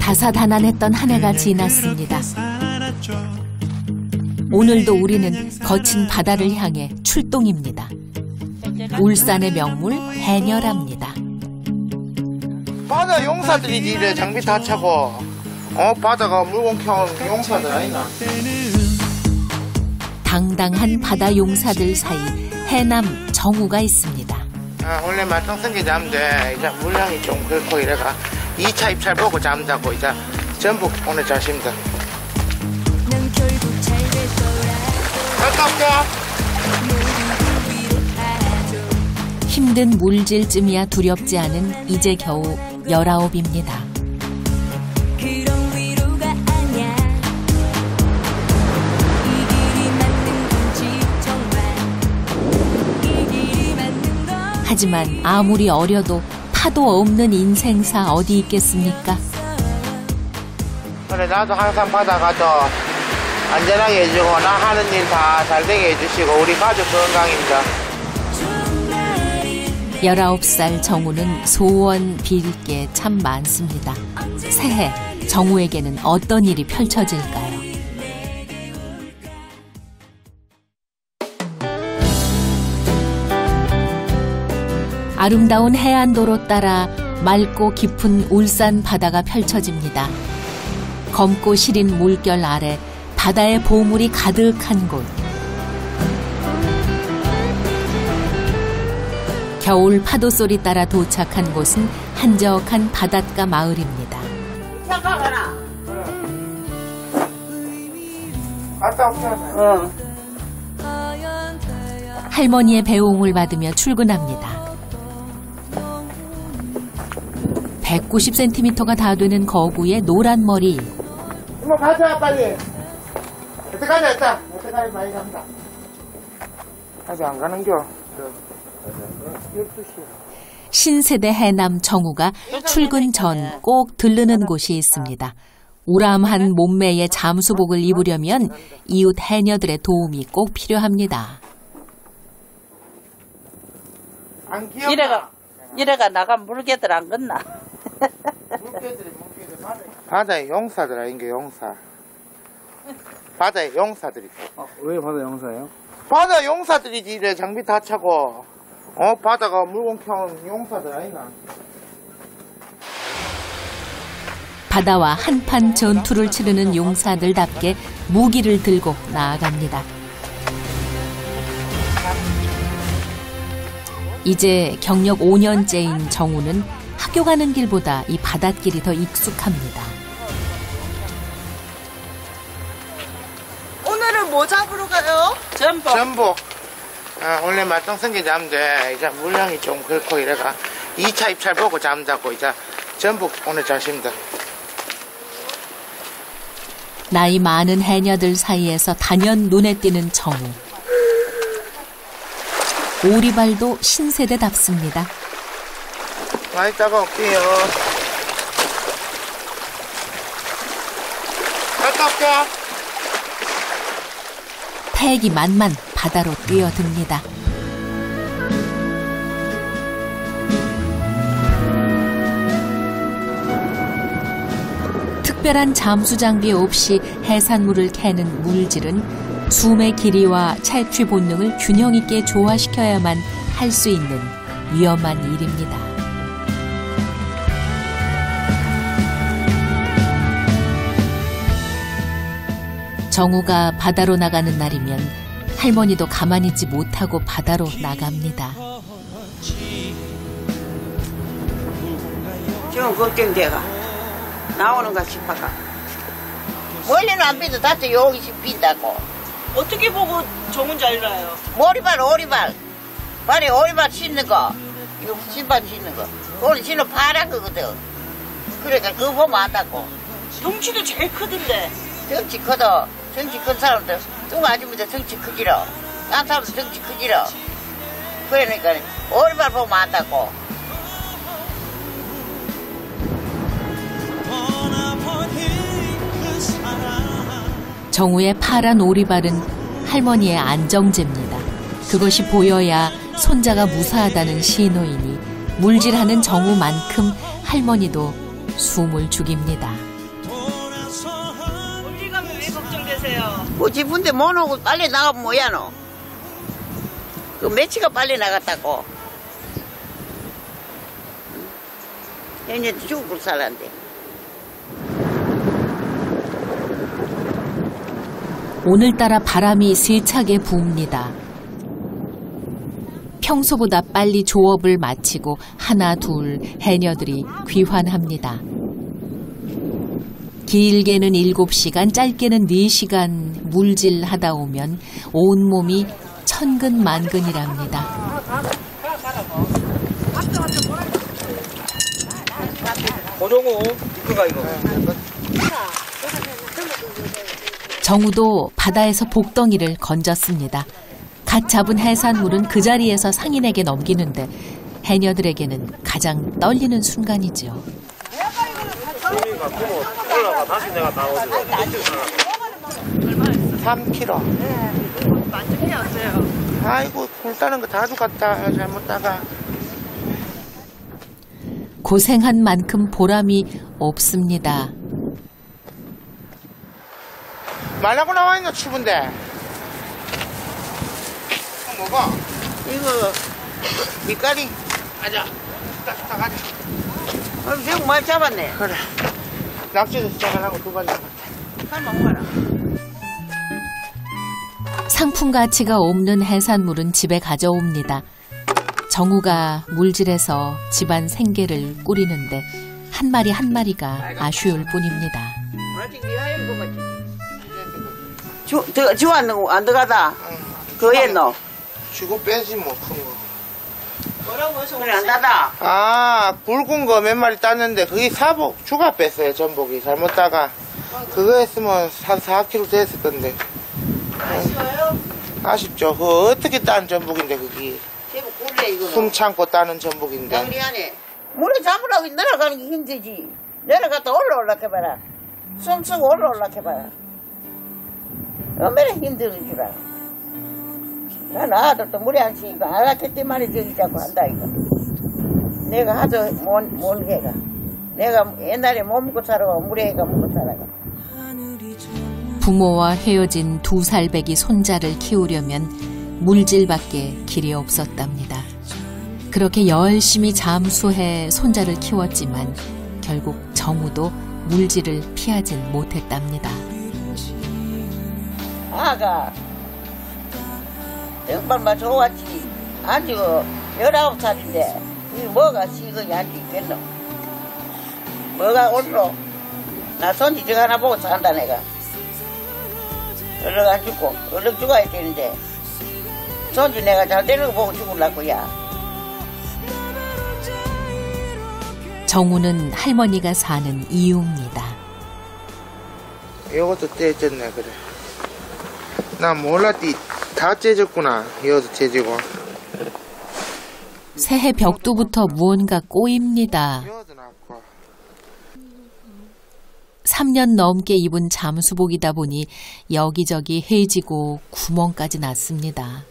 다사다난했던 한 해가 지났습니다. 오늘도 우리는 거친 바다를 향해 출동입니다. 울산의 명물 해녀랍니다. 바다 용사들이지 이래 장비 다 차고 어 바다가 물건 켜는 용사들 아니나 당당한 바다 용사들 사이 해남 정우가 있습니다. 아, 원래 말썽생기 잠데 이제 물량이 좀 그렇고 이래가 2차 입찰 보고 잠자고 이제 전북 오늘 자십니다 갔다 올게 힘든 물질쯤이야 두렵지 않은 이제 겨우 열아홉입니다. 하지만 아무리 어려도 파도 없는 인생사 어디 있겠습니까? 그래 나도 항상 바다 가서 안전하게 해주고 나 하는 일 다 잘 되게 해주시고 우리 가족 건강입니다 19살 정우는 소원 빌 게 참 많습니다. 새해 정우에게는 어떤 일이 펼쳐질까요? 아름다운 해안도로 따라 맑고 깊은 울산 바다가 펼쳐집니다. 검고 시린 물결 아래 바다의 보물이 가득한 곳. 겨울 파도 소리 따라 도착한 곳은 한적한 바닷가 마을입니다. 갔다 올게 할머니의 배웅을 받으며 출근합니다. 190cm가 다 되는 거구의 노란 머리. 이모 가자 빨리 어떡하자 했다 어떡하지 많이 간다 아직 안 가는겨 12시 신세대 해남 정우가 출근 전 꼭 들르는 곳이 있습니다. 우람한 몸매의 잠수복을 입으려면 이웃 해녀들의 도움이 꼭 필요합니다. 이래가 이래가 나가 물개들 안 건나. 물개들이 물개들 바다에 바다의 용사들 아닌 게 용사. 바다의 용사들이. 왜 바다 영사예요? 바다 용사들이지 이래 장비 다 차고. 어 바다가 물건 켜는 용사들 아니나. 바다와 한판 전투를 치르는 용사들답게 무기를 들고 나아갑니다. 이제 경력 5년째인 정우는 학교 가는 길보다 이 바닷길이 더 익숙합니다. 오늘은 뭐 잡으러 가요? 전복. 전복 아, 원래 말썽생기 잠데 이제 물량이 좀 그렇고 이래가 2차 입찰 보고 잠자고 이제 전북 오늘 자십니다 나이 많은 해녀들 사이에서 단연 눈에 띄는 정우. 오리발도 신세대답습니다. 많이 따가올게요 갔다 올게 패기만만 바다로 뛰어듭니다. 특별한 잠수 장비 없이 해산물을 캐는 물질은 숨의 길이와 탈취 본능을 균형 있게 조화시켜야만 할 수 있는 위험한 일입니다. 정우가 바다로 나가는 날이면 할머니도 가만히 있지 못하고 바다로 나갑니다. 지금 걱정돼가 나오는가 싶어가 멀리는 안 빈다. 다쳐 여기 빈다고. 어떻게 보고 정은지 알아요? 오리발, 오리발. 발에 오리발 신는 거. 이거 신발 신는 거. 그거는 신은 파란 거거든. 그러니까 그거 보면 안다고. 덩치도 제일 크던데. 덩치 커도, 덩치 큰 사람들, 뚱 아줌마들 덩치 크기로. 딴 사람들 덩치 크기로. 그러니까 오리발 보면 안다고. 정우의 파란 오리발은 할머니의 안정제입니다. 그것이 보여야 손자가 무사하다는 신호이니 물질하는 정우만큼 할머니도 숨을 죽입니다. 뭐 집인데 못 오고 빨리 나가면 뭐야 너? 그 며칠가 빨리 나갔다고. 얘네 죽을 살았는데. 오늘따라 바람이 세차게 부읍니다. 평소보다 빨리 조업을 마치고 하나 둘 해녀들이 귀환합니다. 길게는 7시간, 짧게는 4시간 물질하다 오면 온몸이 천근만근이랍니다. 고정우 이거가 이거. 정우도 바다에서 복덩이를 건졌습니다. 갓 잡은 해산물은 그 자리에서 상인에게 넘기는데 해녀들에게는 가장 떨리는 순간이 죠. 소미가 끊어 올라가 다시 내가 나오지. 3kg. 만족해 왔어요. 아이고 굴 따는 거 다 죽었다 잘못 따가. 고생한 만큼 보람이 없습니다. 말라고 나와 추운데. 이거 먹어. 이거 밑가리. 가자. 딱, 딱 가자. 엄청 많이 잡았네. 그래. 낚시도 시작하려고 두번 잡았다. 봐라. 상품 가치가 없는 해산물은 집에 가져옵니다. 정우가 물질해서 집안 생계를 꾸리는데 한 마리 한 마리가 아쉬울 뿐입니다. 주, 저, 주 안, 들어가다. 그에 넣어. 주고 빼지 뭐 큰 거. 뭐라고 해서 그래, 안 닫아. 아 굵은 거 몇 마리 땄는데 그게 사복 주가 뺐어요 전복이 잘못 따가 그거 했으면 한 4kg 됐을 건데 아쉬워요? 아쉽죠 그 어떻게 따는 전복인데 그게 제법 꿀래, 이거는. 숨 참고 따는 전복인데 양리하네. 물에 잡으라고 내려가는 게 힘들지. 내려갔다 올라올라 해봐라. 숨 쓰고 올라올라 해봐라. 얼마나 힘든 줄 알아. 난 아들도 물에 안 치니까 알았겠지만 저기 자꾸 한다 이거. 내가 하도 못, 못 해가. 내가 옛날에 못 먹고 살아가 물에 해가 먹고 살아가. 부모와 헤어진 두 살배기 손자를 키우려면 물질밖에 길이 없었답니다. 그렇게 열심히 잠수해 손자를 키웠지만 결국 정우도 물질을 피하진 못했답니다. 아가 정말만 좋았지. 아주 열아홉 살인데 이 뭐가 시근이 앉아 있겠노? 뭐가 올로? 나 손지 저 하나 보고 산다 내가. 얼른 안 죽고 얼른 죽어야 되는데 손지 내가 잘 되는 거 보고 죽을라고야. 정우는 할머니가 사는 이유입니다. 이것도 떼졌네 그래 나 몰랐디 다 째졌구나 이것도 째지고 새해 벽두부터 무언가 꼬입니다. 이것도 났고 3년 넘게 입은 잠수복이다 보니 여기저기 해지고 구멍까지 났습니다.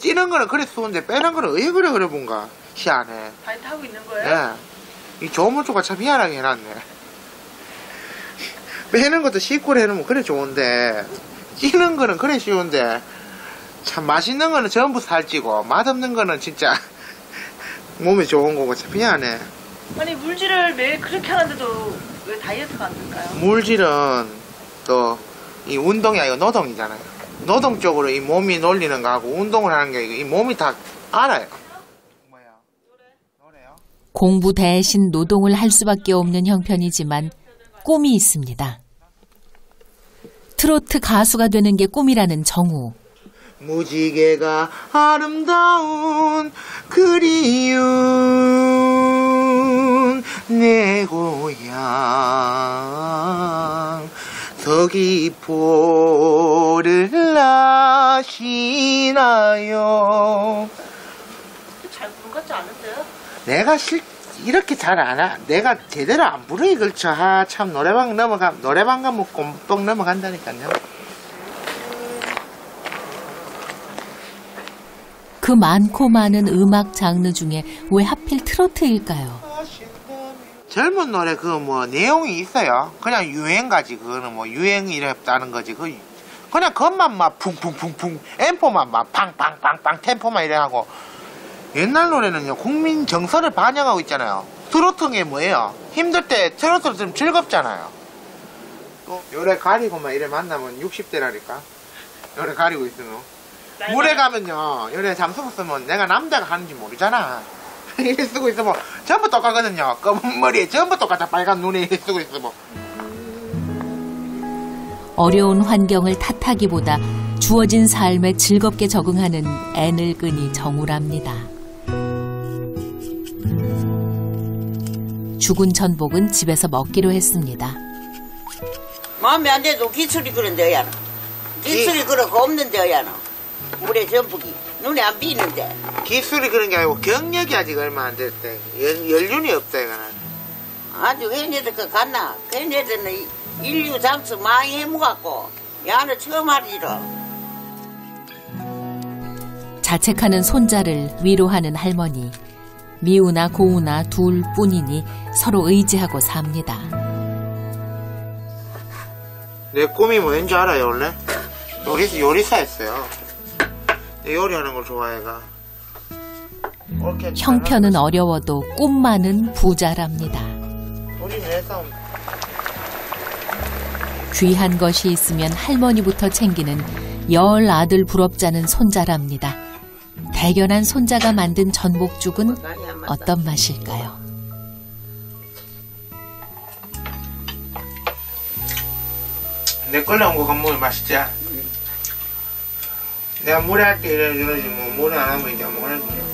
찌는 거는 그래 좋은데 빼는 거는 왜 그래 그래 본가 희한해 발 타고 있는 거예요? 예. 이 조문조가 참 희한하게 해놨네. 빼는 것도 쉽고 해놓으면 그래 좋은데, 찌는 거는 그래 쉬운데, 참 맛있는 거는 전부 살찌고, 맛없는 거는 진짜 몸에 좋은 거고 참 희한해. 아니 물질을 매일 그렇게 하는데도 왜 다이어트가 안 될까요? 물질은 또 이 운동이 아니고 노동이잖아요. 노동 쪽으로 이 몸이 놀리는 거하고 운동을 하는 게 이 몸이 다 알아요. 뭐야? 노래요? 공부 대신 노동을 할 수밖에 없는 형편이지만 꿈이 있습니다. 트로트 가수가 되는 게 꿈이라는 정우. 무지개가 아름다운 그리운 내 고향 서귀포를 나시나요 잘 부른 것 같지 않으세요? 내가 실 이렇게 잘 안 하, 내가 제대로 안 부르니 그렇죠. 아, 참 노래방 넘어가 노래방 가면 꼼뻑 넘어간다니까요. 그그 많고 많은 음악 장르 중에 왜 하필 트로트일까요? 젊은 노래 그 뭐 내용이 있어요. 그냥 유행 가지 그거는 뭐 유행이랬다는 거지. 그 그냥 그것만 막 풍풍풍풍 엠포만 막 팡팡팡팡 템포만 이래 하고 옛날 노래는요 국민 정서를 반영하고 있잖아요. 트로트는 게 뭐예요? 힘들 때 트로트 들으면 즐겁잖아요. 또 요래 가리고만 이래 만나면 60대라니까. 요래 가리고 있으면 물에 가면요 요래 잠수고 쓰면 내가 남자가 하는지 모르잖아. 이래 쓰고 있으면 전부 똑같거든요. 검은 머리에 전부 똑같아 빨간 눈에 이래 쓰고 있으면 어려운 환경을 탓하기보다 주어진 삶에 즐겁게 적응하는 애늙은이 정우랍니다. 죽은 전복은 집에서 먹기로 했습니다. 마음에 안 돼도 기술이 그런데 어야노 기술이 그렇고 없는데 어야노 물에 전복이 눈에 안 비는데 기술이 그런 게 아니고 경력이 아직 얼마 안될때 연륜이 없다 이거는. 아주 걔네들 그 갔나 걔네들은 인류 잠수 많이 해먹었고 야는 처음 하리라 자책하는 손자를 위로하는 할머니. 미우나 고우나 둘 뿐이니 서로 의지하고 삽니다. 내 꿈이 뭐인 줄 알아요 원래? 요리, 요리사였어요 내 요리하는 걸 좋아해가 형편은 어려워도 꿈만은 부자랍니다. 귀한 것이 있으면 할머니부터 챙기는 열 아들 부럽자는 손자랍니다. 대견한 손자가 만든 전복죽은 어떤 맛일까요? 내 걸려온 거 건물 맛있지? 내가 물에 할때 이래 이러지 뭐 물에 안 하면 이제 거야